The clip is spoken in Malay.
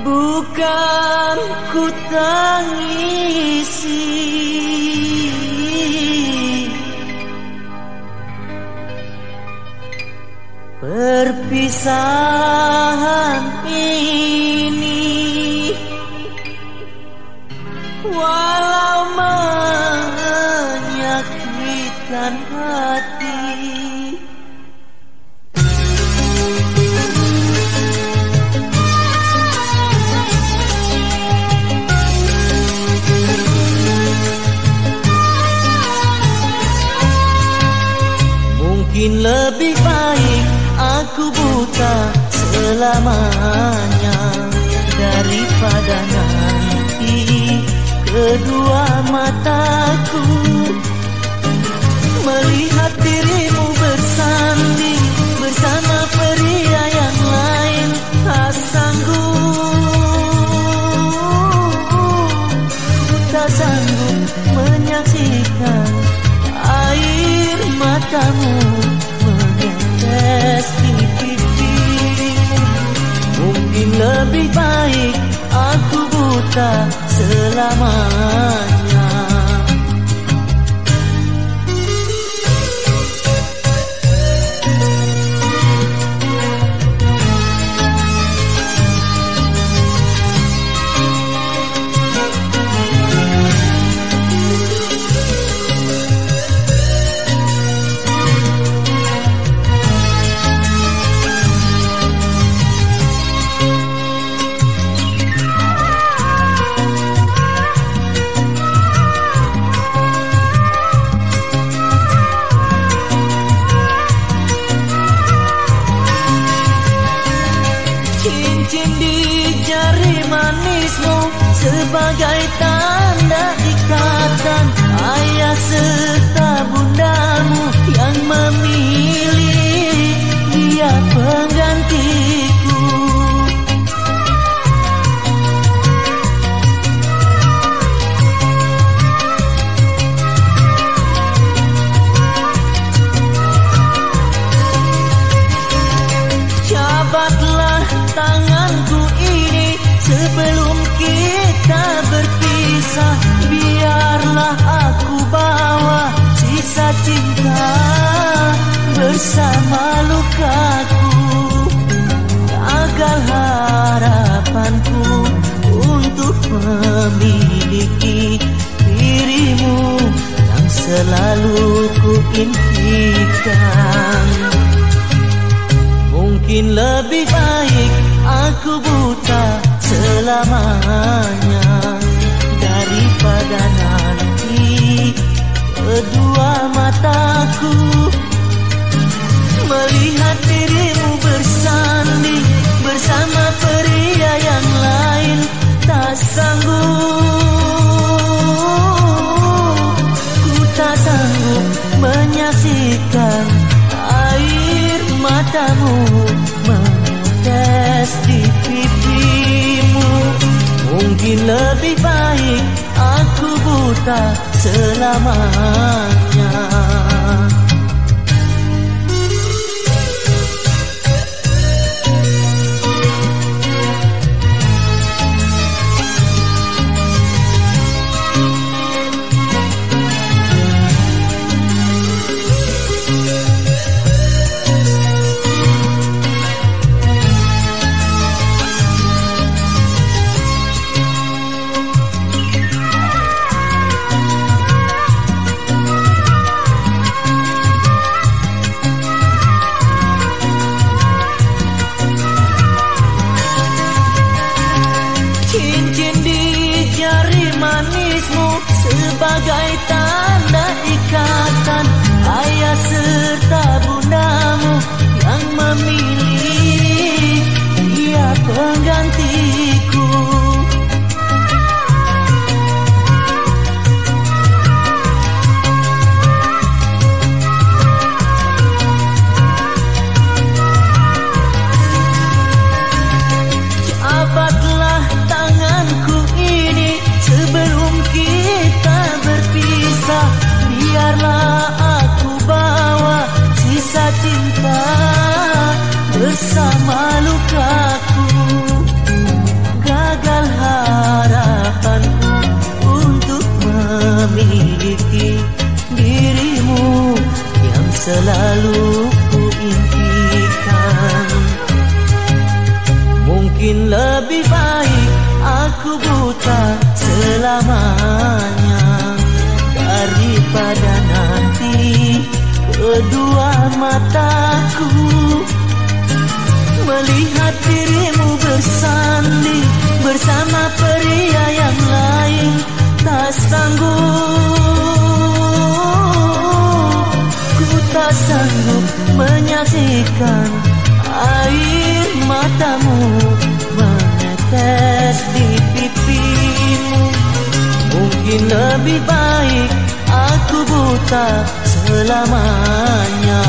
Bukan ku tangisi. Perpisahan ini Walau lebih baik aku buta selamanya Daripada nanti kedua mataku. Melihat dirimu bersanding bersama pria yang lain Tak sanggup, tak sanggup menyaksikan air matamu lebih baik aku buta selamanya Sebagai tanda ikatan Ayah serta bundamu Yang memilih cinta bersama lukaku. Gagal harapanku untuk memiliki dirimu Yang selalu ku impikan. Mungkin lebih baik aku buta selamanya Daripada nanti kedua mataku. Melihat dirimu bersanding bersama pria yang lain Tak sanggup, ku tak sanggup menyaksikan air matamu lebih baik aku buta selamanya sebagai tanda ikatan ayah serta bundamu yang memilih dia penggantiku. Sama lukaku Gagal harapanku Untuk memiliki dirimu Yang selalu ku impikan Mungkin lebih baik aku buta selamanya Daripada nanti kedua mataku. Bersama pria yang lain Tak sanggup. Ku tak sanggup menyaksikan Air matamu menetes di pipimu. Mungkin lebih baik aku buta selamanya